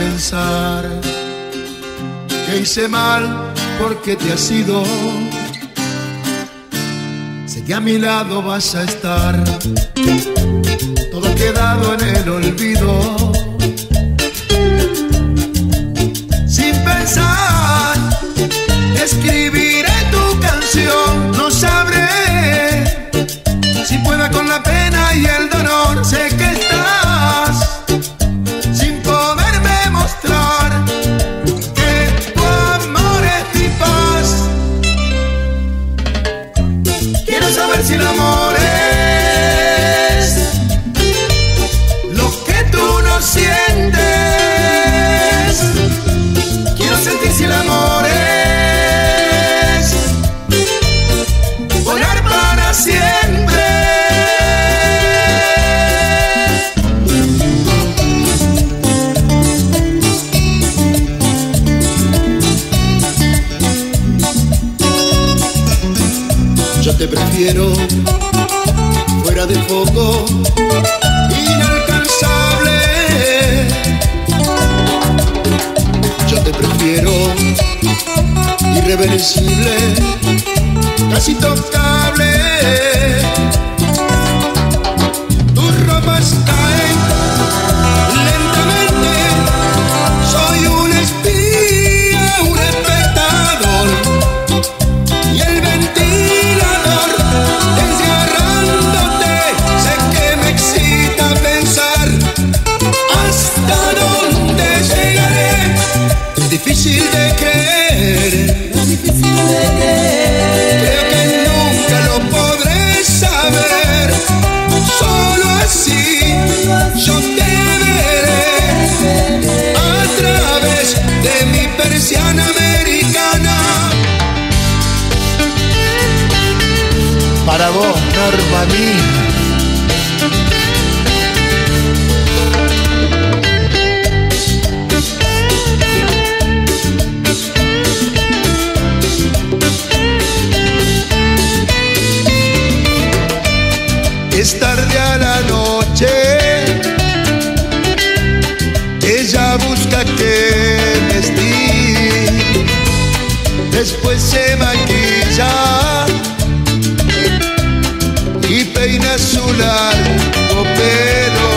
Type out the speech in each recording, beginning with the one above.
pensar que hice mal porque te has ido. Sé que a mi lado vas a estar, todo quedado en el olvido. Sin pensar, escribiré Para Norma mía. Es tarde a la noche, ella busca que largo pelo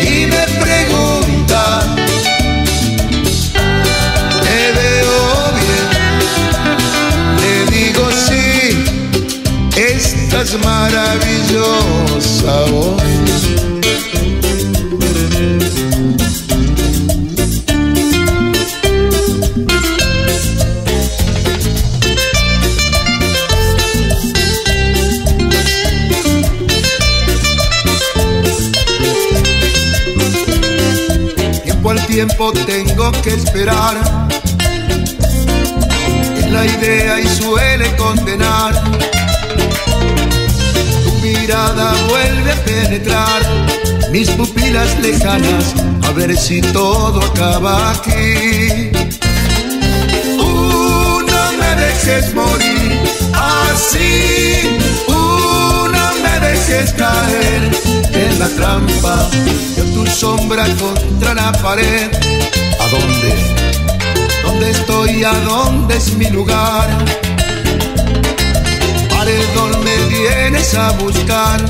y me pregunta, ¿te veo bien? Le digo sí, estás maravillosa vos. Tiempo tengo que esperar. Es la idea y suele condenar. Tu mirada vuelve a penetrar mis pupilas lejanas a ver si todo acaba aquí. Me dejes morir así. Uh, me dejes caer la trampa de tu sombra contra la pared. ¿A dónde? ¿Dónde estoy? ¿A dónde es mi lugar? Paredón me vienes a buscar.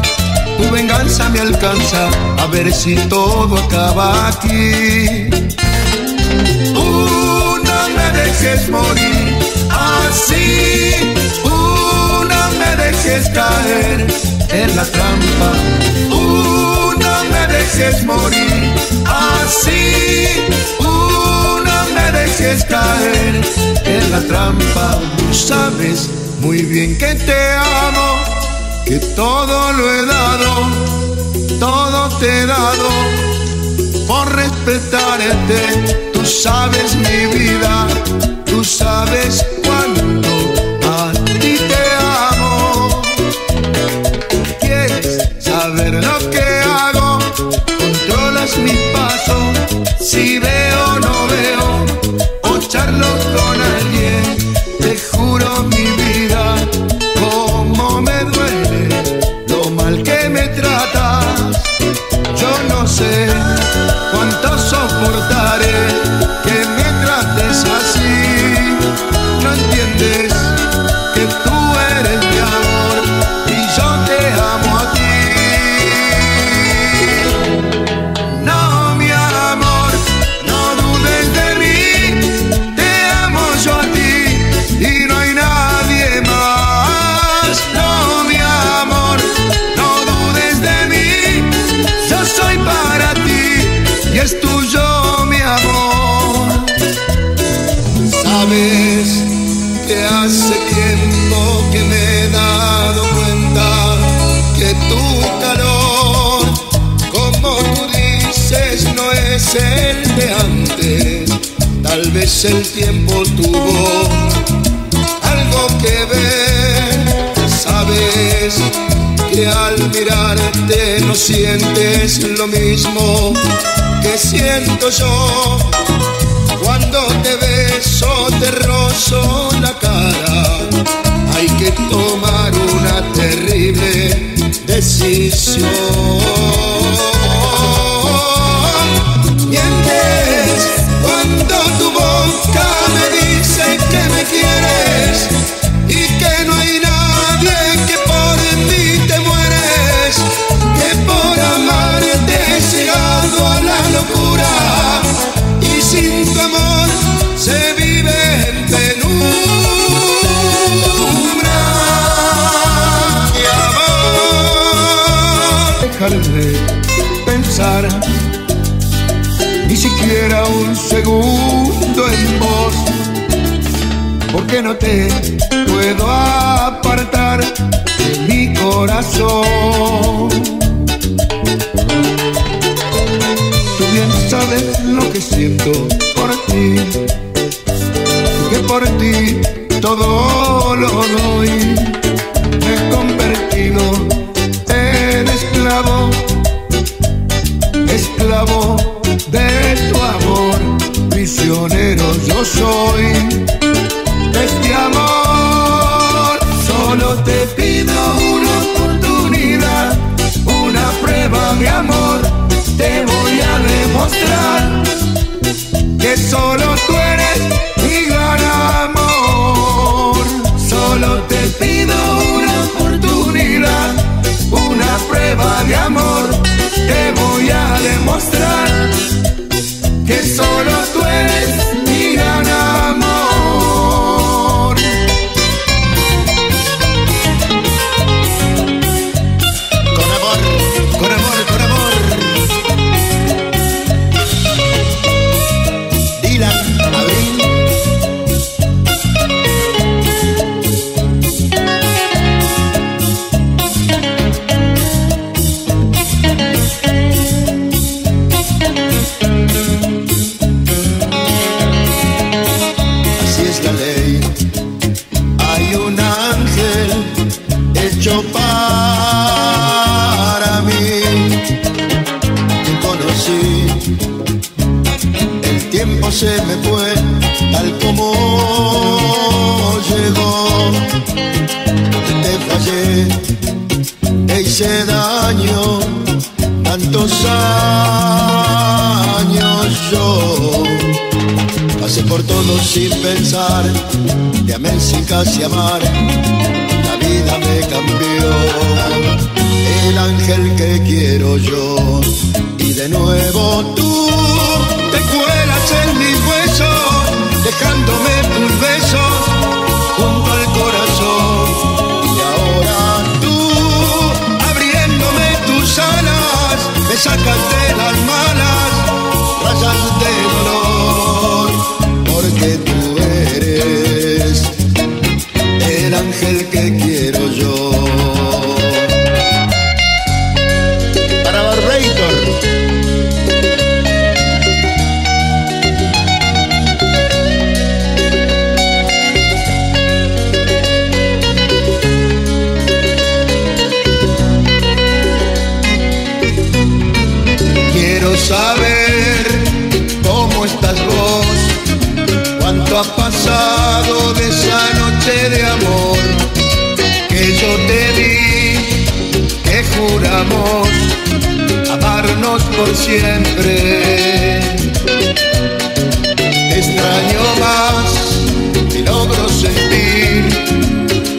Tu venganza me alcanza a ver si todo acaba aquí. No me dejes morir así. No me dejes caer en la trampa. No me dejes morir así. No me dejes caer en la trampa. Tú sabes muy bien que te amo, que todo lo he dado, todo te he dado por respetarte. Tú sabes mi vida, tú sabes Controlas mi paso, si veo hace tiempo que me he dado cuenta que tu calor, como tú dices, no es el de antes. Tal vez el tiempo tuvo algo que ver, sabes que al mirarte no sientes lo mismo que siento yo cuando te beso, te la cara. Hay que tomar una terrible decisión. Ni siquiera un segundo en vos, porque no te puedo apartar de mi corazón. Tú bien sabes lo que siento por ti, que por ti todo lo doy. Me he convertido de tu amor, prisionero yo soy. de Este amor, solo te pido una oportunidad, una prueba de amor, te voy a demostrar que solo tú eres mi gran amor. Solo te pido una oportunidad, una prueba de amor, te a demostrar tú te cuelas en mis huesos, dejándome tus besos siempre. Te extraño más y logro sentir,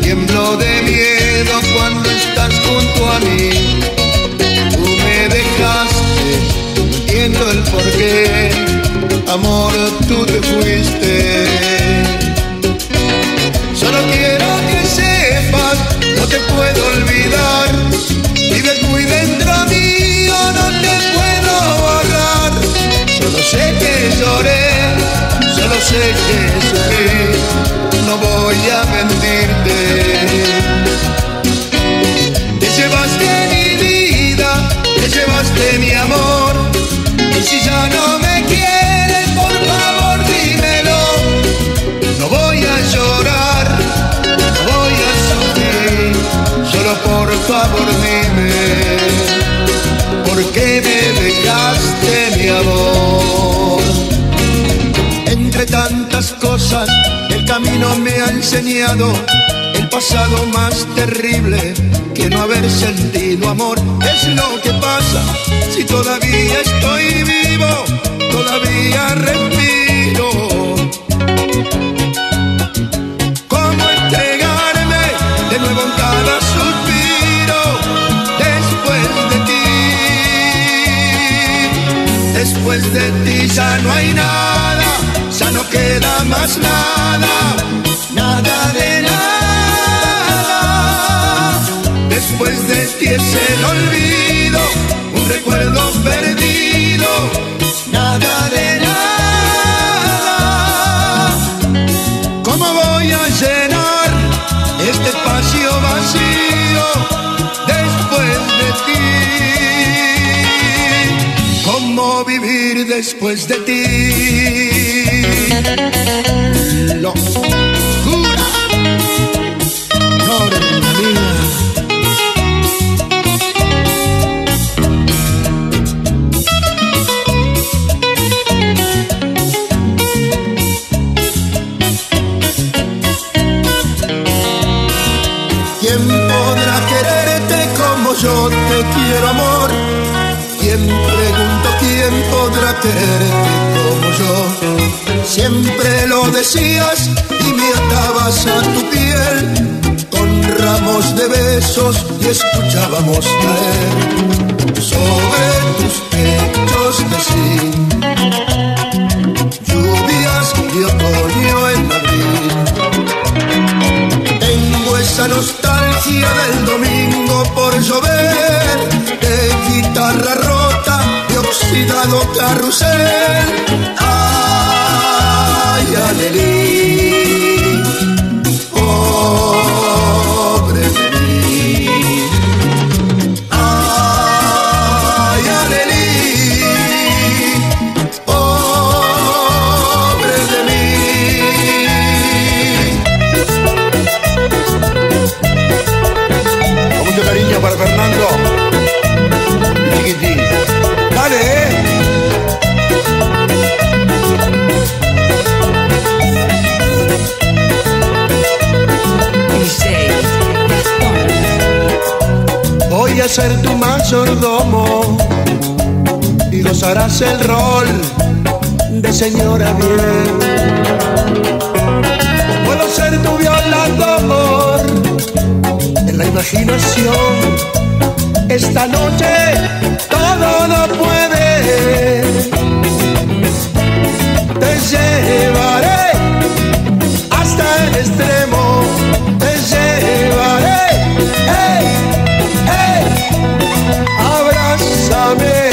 tiemblo de miedo cuando estás junto a mí. Tú me dejaste, no entiendo el porqué, amor, que voy a mentirte. Te llevaste mi vida, te llevaste mi amor. Y si ya no me quieres, por favor dímelo. No voy a llorar, no voy a sufrir. Solo por favor dime, ¿por qué me dejaste mi amor? Cosas camino me ha enseñado el pasado más terrible que no haber sentido amor. Es lo que pasa si todavía estoy vivo, todavía respiro. Nada, nada de nada. Después de ti es el olvido, un recuerdo perdido, nada de nada. ¿Cómo voy a llenar este espacio vacío después de ti? ¿Cómo vivir después de ti? Como yo? Siempre lo decías y me atabas a tu piel con ramos de besos y escuchábamos caer sobre tus pechos de sí. Lluvias de otoño en abril. Tengo esa nostalgia del domingo por llover, de guitarra rota, oxidado carrusel. Pobre ser tu mayordomo y gozarás el rol de señora bien. Puedo ser tu violador en la imaginación. Esta noche todo no puede. Te llevaré hasta el extremo. Te llevaré. amé.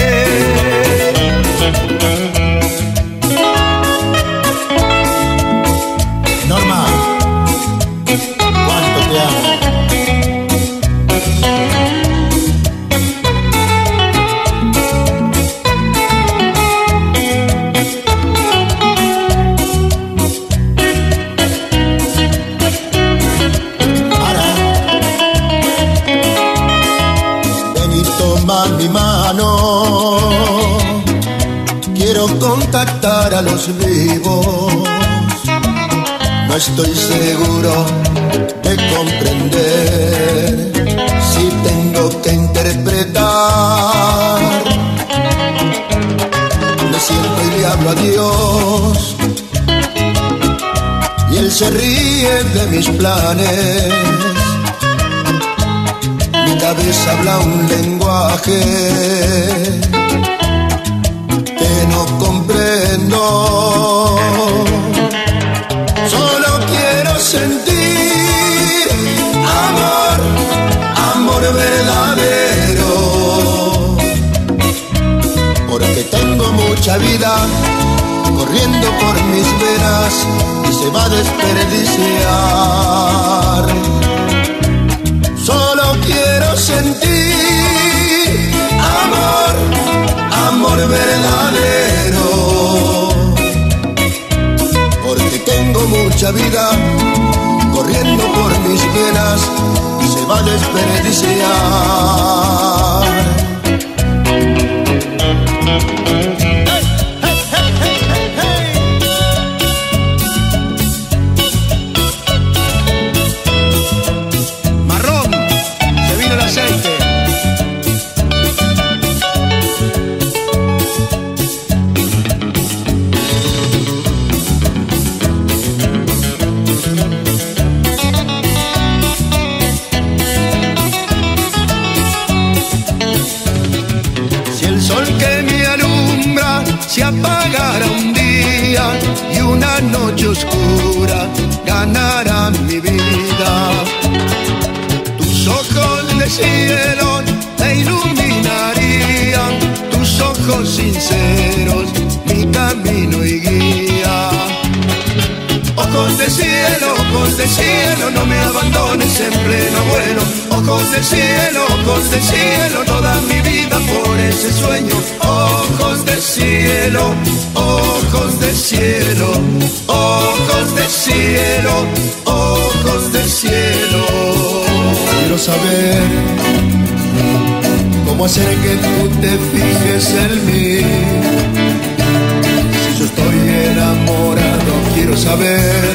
A los vivos. No estoy seguro de comprender si tengo que interpretar. Me siento y le hablo a Dios. Y él se ríe de mis planes. Mi cabeza habla un lenguaje no no. Solo quiero sentir amor, amor verdadero. Porque tengo mucha vida corriendo por mis venas y se va a desperdiciar. Solo quiero sentir amor, amor verdadero. Mucha vida corriendo por mis venas se va a desperdiciar. Cómo hacer que tú te fijes en mí. Si yo estoy enamorado, quiero saber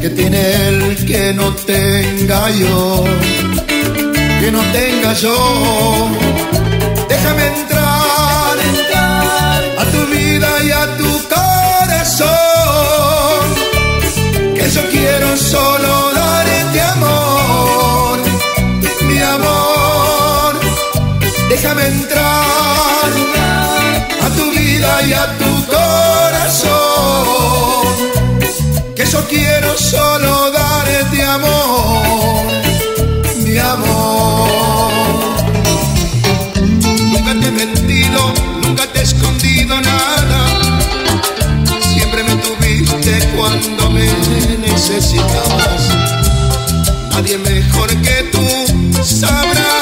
que tiene él que no tenga yo, que no tenga yo. Déjame entrar, entrar a tu vida y a tu corazón, que yo quiero solo Déjame entrar a tu vida y a tu corazón yo quiero solo darte amor, mi amor. Nunca te he mentido, nunca te he escondido nada. Siempre me tuviste cuando me necesitabas. Nadie mejor que tú sabrás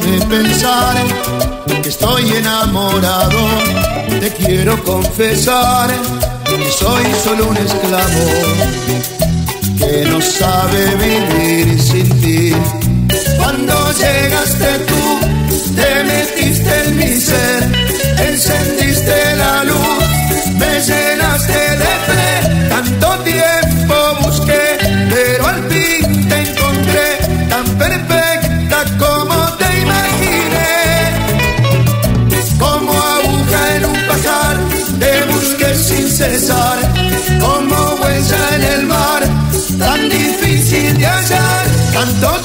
de pensar que estoy enamorado. Te quiero confesar que soy solo un esclavo que no sabe vivir sin ti. Cuando llegaste tú, te metiste en mi ser, encendiste la luz, me tanto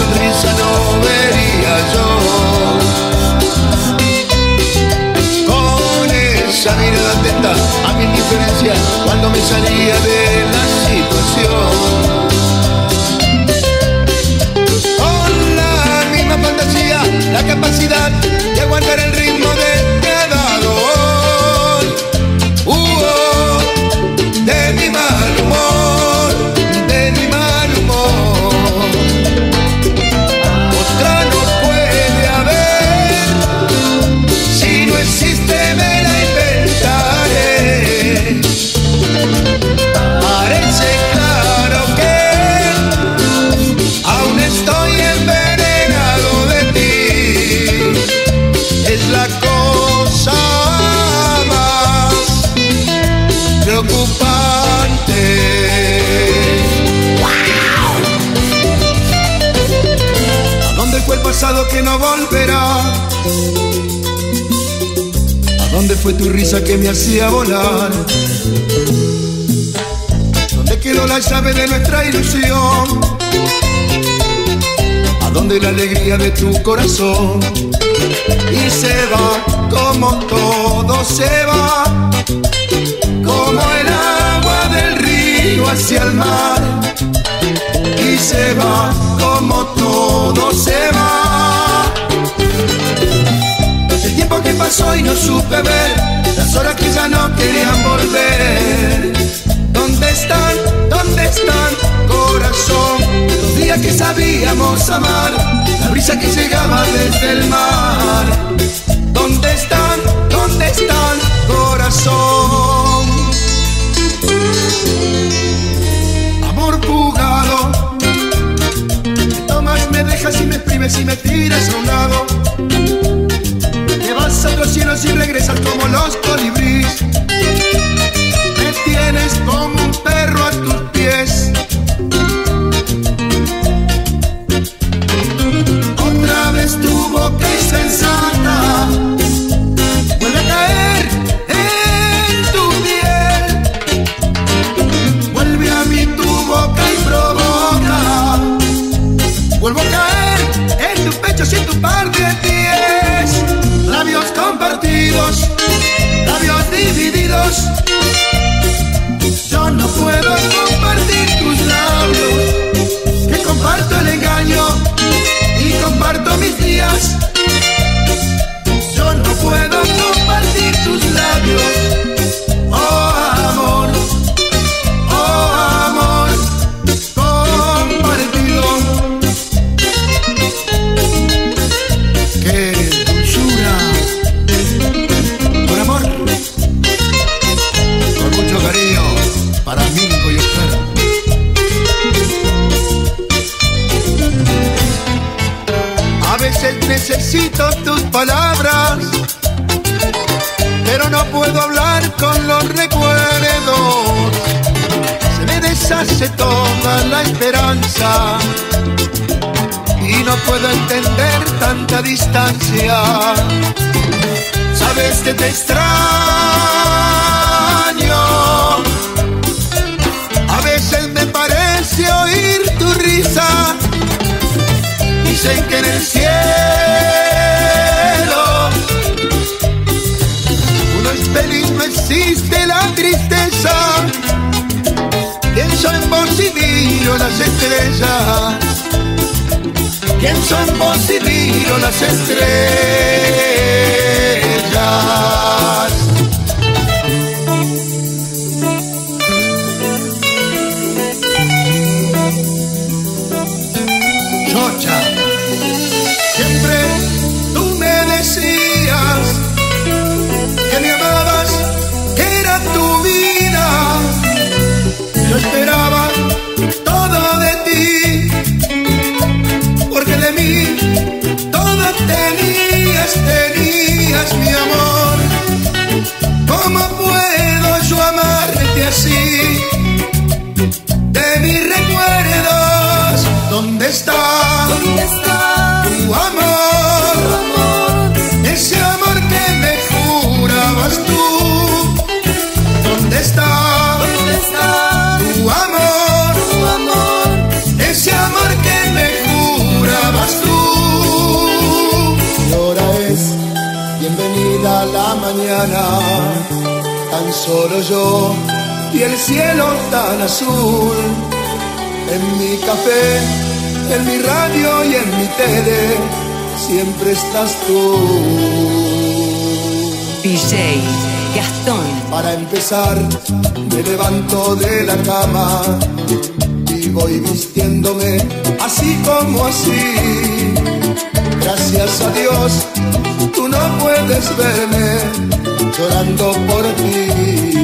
sonrisa no vería yo. Con esa mirada atenta a mi indiferencia cuando me salía de tu risa que me hacía volar? ¿Dónde quedó la llave de nuestra ilusión? ¿A dónde la alegría de tu corazón? Y se va como todo se va, como el agua del río hacia el mar. Y se va como todo se va. Pasó no supe ver, las horas que ya no querían volver. ¿Dónde están? ¿Dónde están? Corazón, los días que sabíamos amar, la brisa que llegaba desde el mar. ¿Dónde están? ¿Dónde están? Corazón. Amor jugado, me tomas, me dejas y me exprimes y me tiras a un lado. Otros cielos y regresas como los colibríes. Me tienes como un perro a tus extraño. A veces me parece oír tu risa. Dicen que en el cielo uno es feliz, no existe la tristeza. Pienso en vos y miro las estrellas. Pienso en vos y miro las estrellas. Música ¿Dónde está? ¿Dónde está tu amor? Ese amor que me jurabas tú. ¿Dónde está? ¿Dónde está tu amor? Tu amor. Ese amor que me jurabas tú. Y ahora es bienvenida a la mañana. Tan solo yo y el cielo tan azul en mi café en mi radio y en mi tele, siempre estás tú. DJ Gastón. Para empezar, me levanto de la cama y voy vistiéndome así como así. Gracias a Dios, tú no puedes verme llorando por ti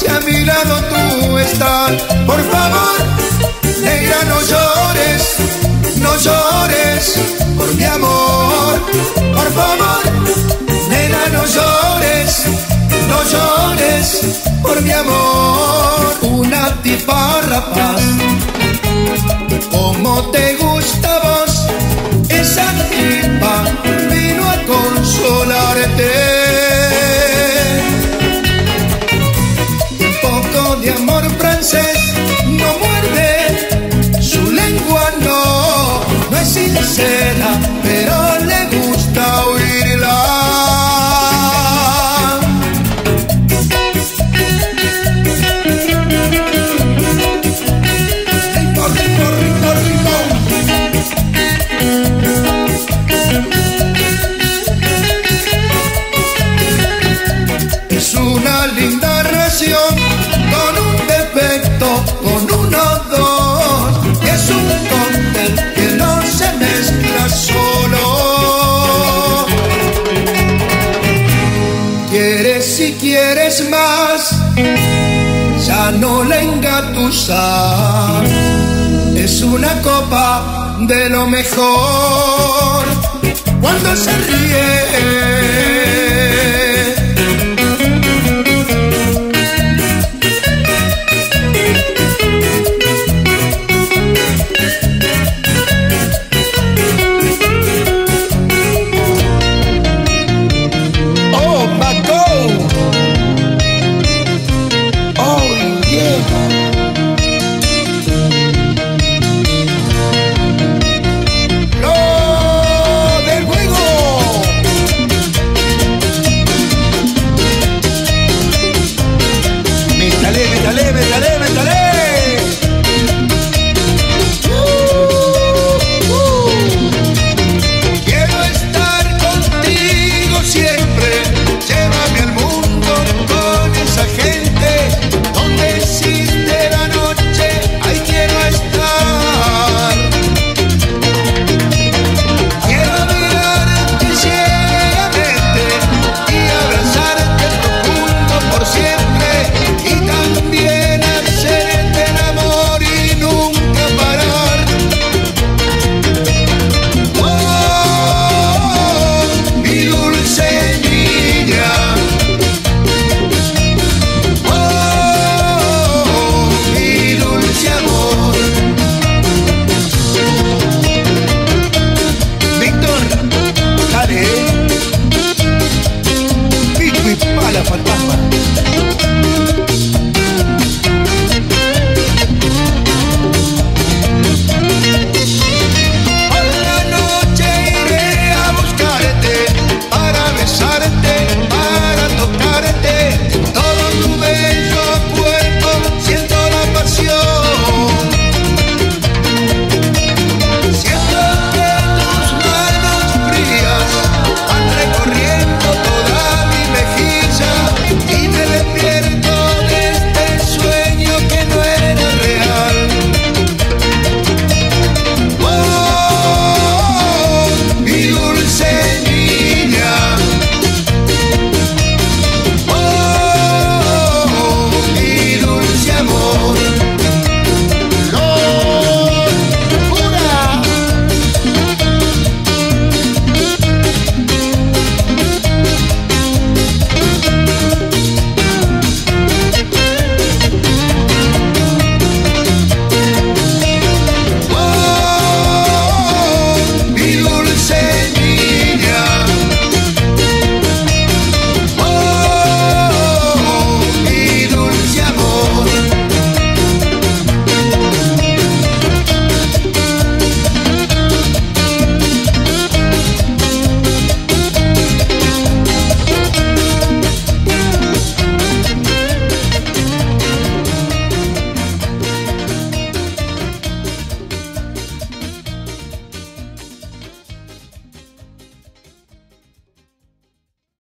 si a mi lado tú estás. Por favor, negra, no llores, no llores por mi amor. Por favor, negra, no llores, no llores por mi amor. Una tipa rapaz, como te gusta Quieres más, ya no la engatusas. Es una copa de lo mejor cuando se ríe